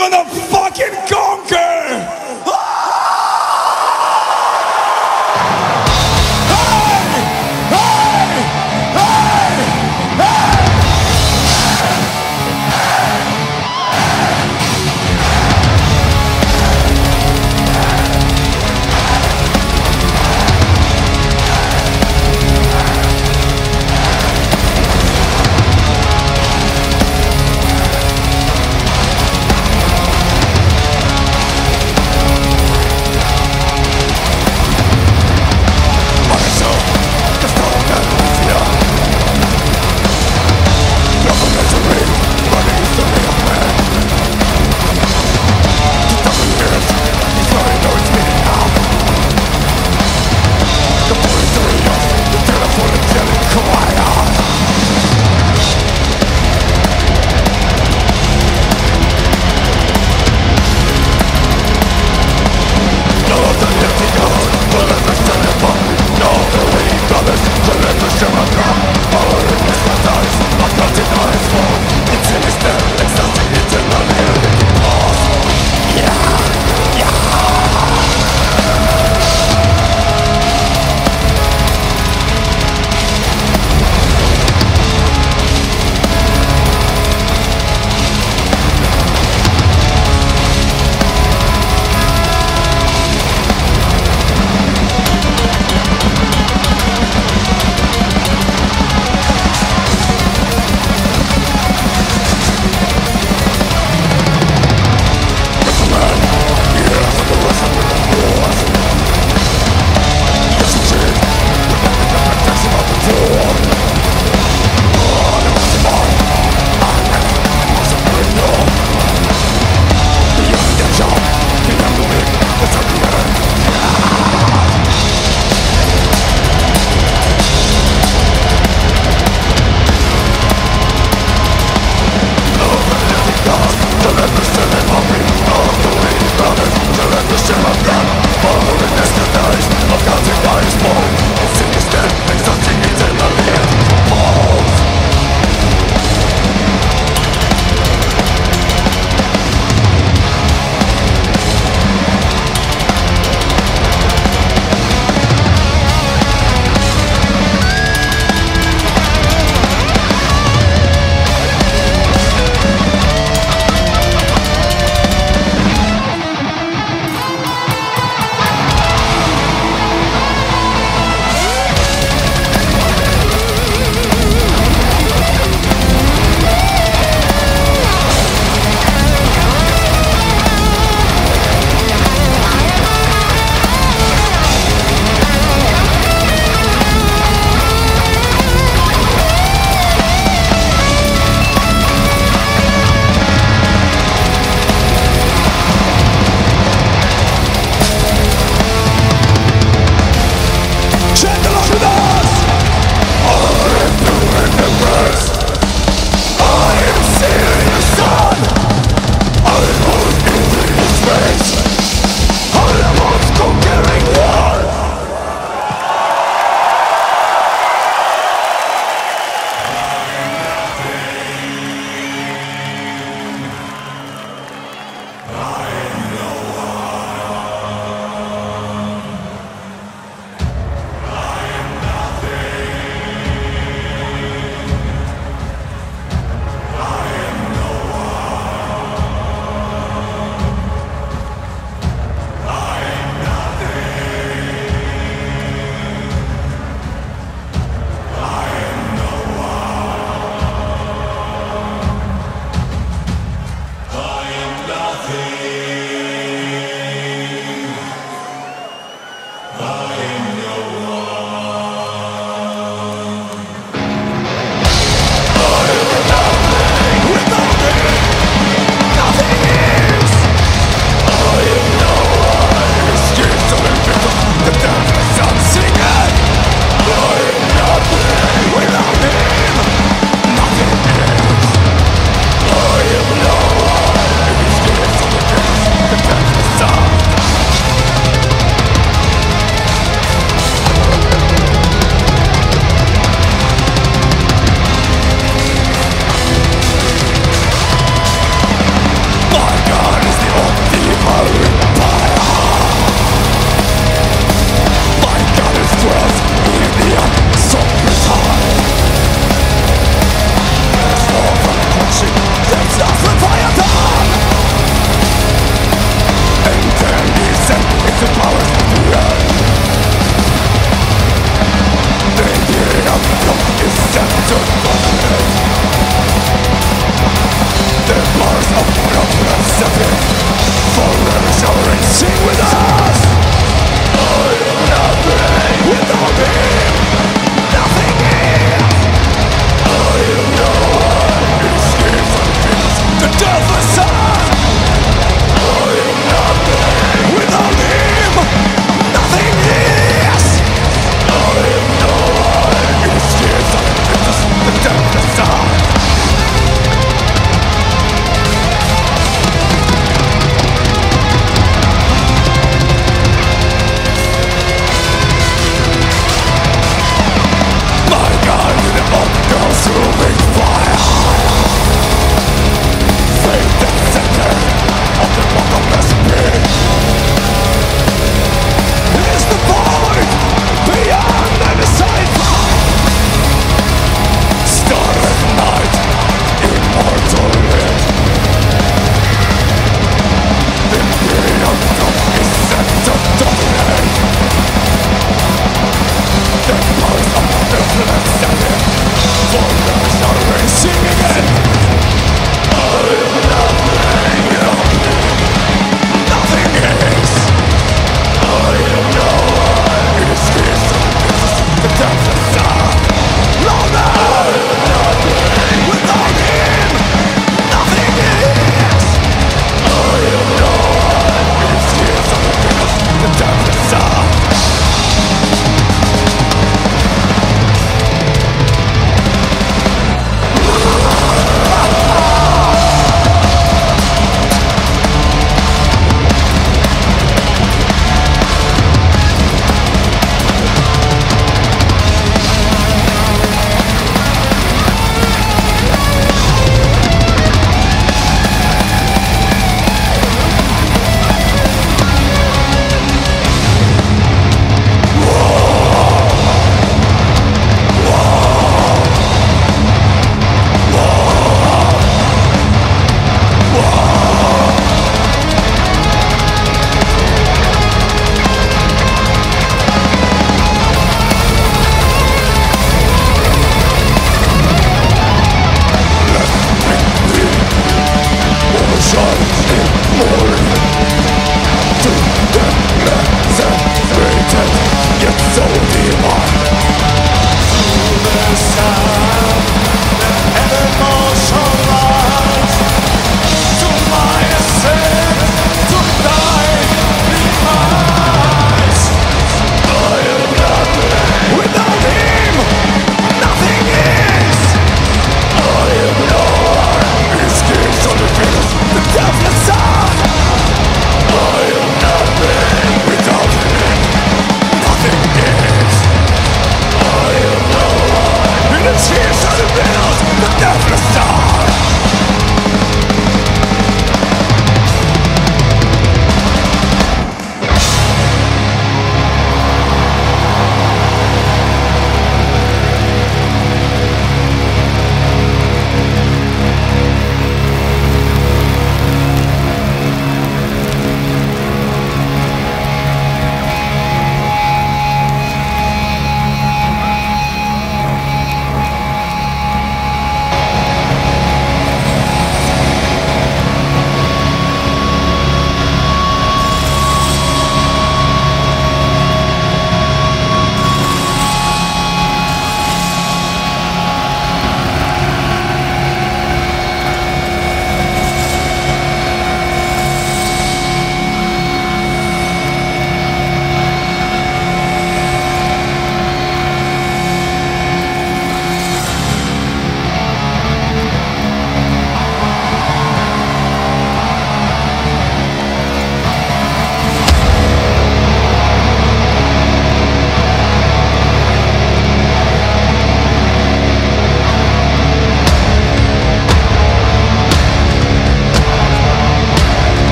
gonna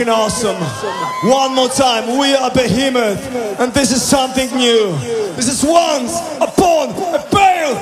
fucking awesome. One more time, we are Behemoth, and this is something new. This is once upon a pale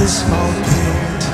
and the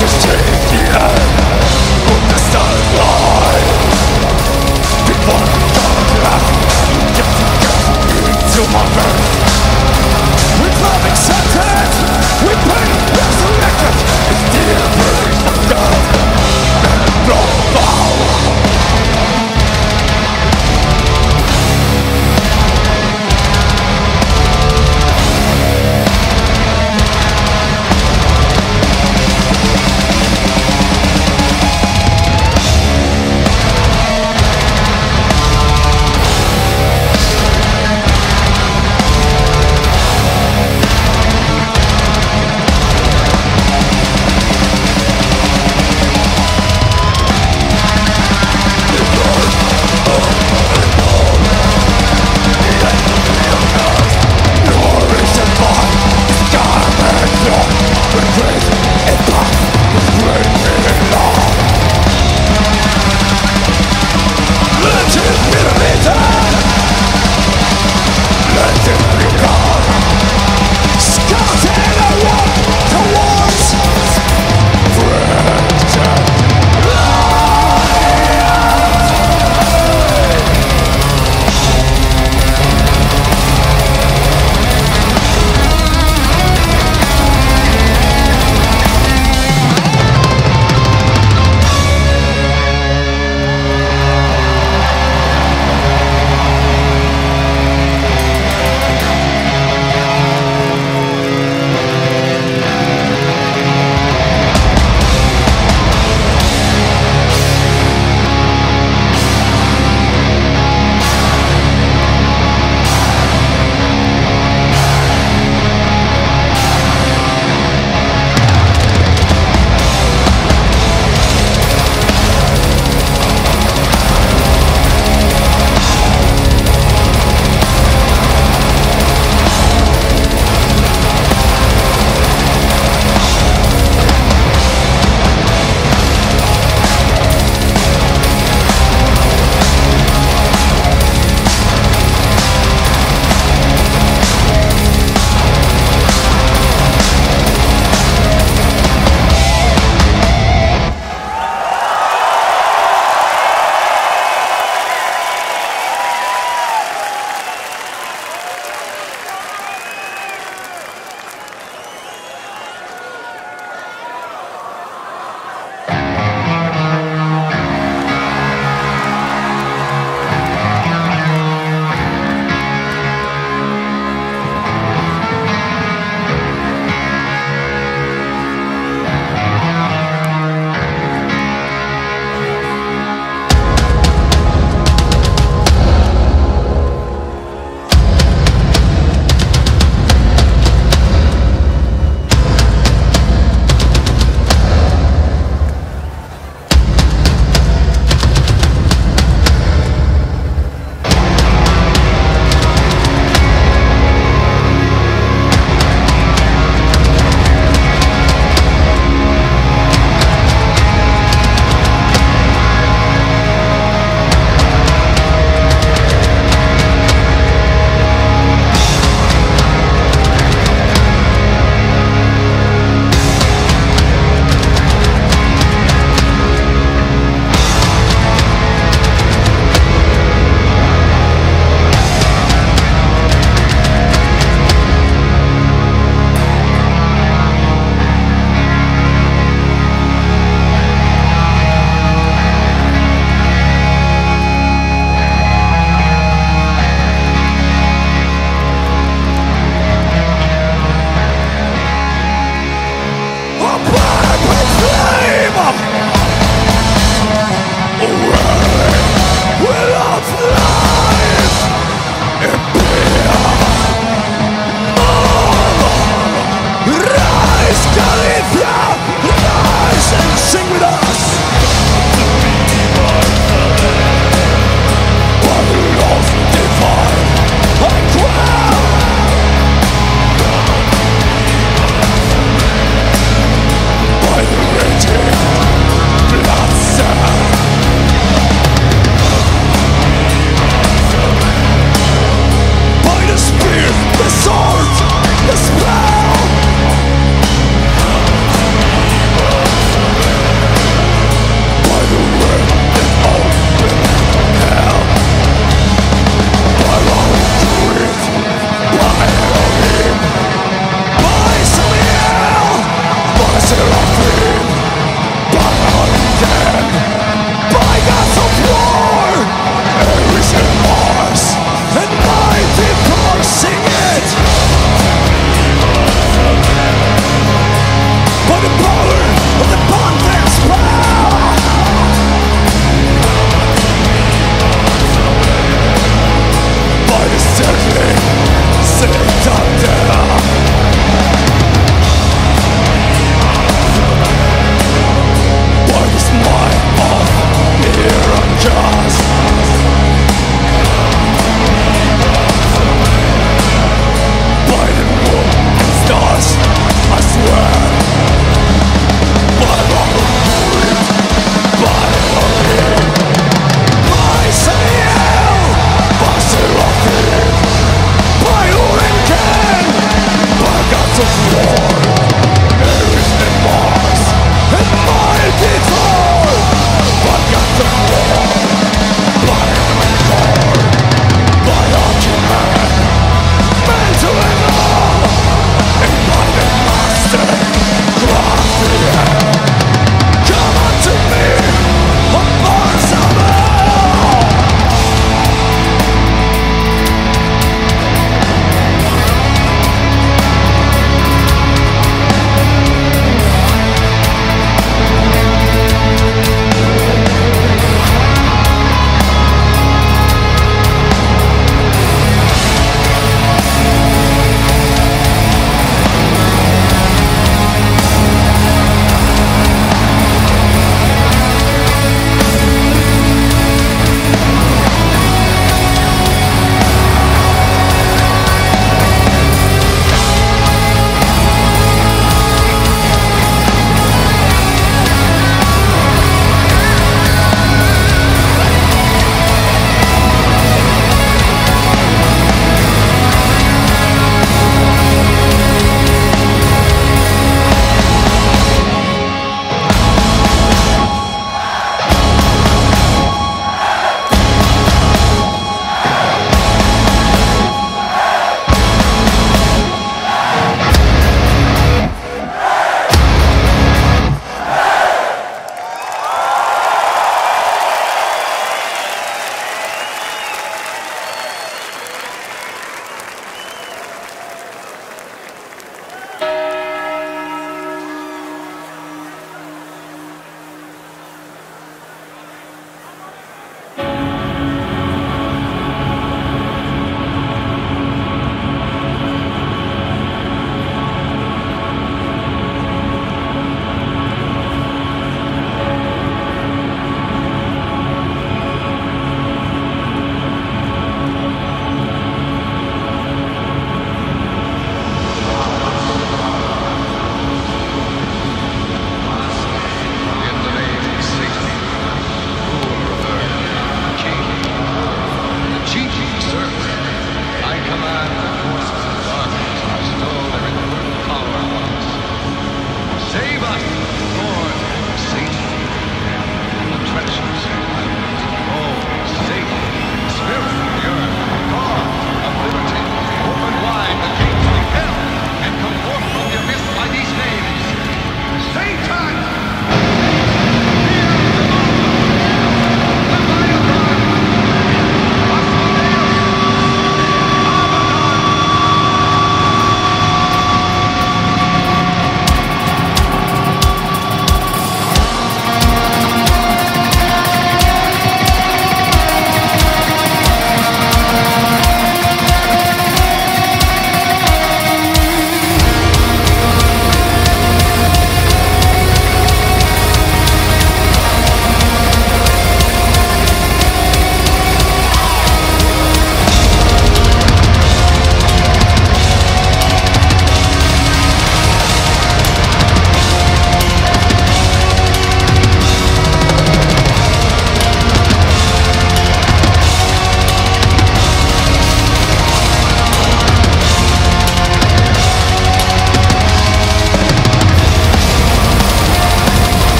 mistake